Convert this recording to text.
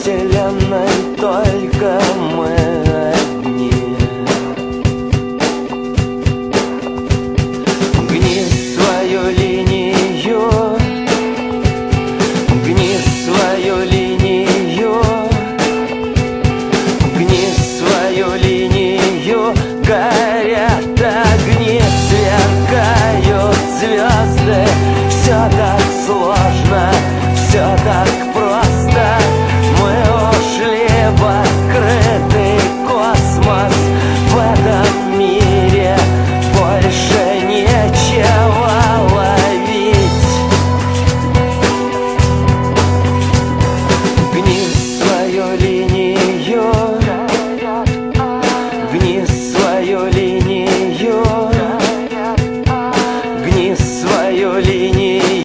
вселенной только мы одни. Гни свою линию, гни свою линию Гни свою линию, горят Гни свою линию, гни свою линию.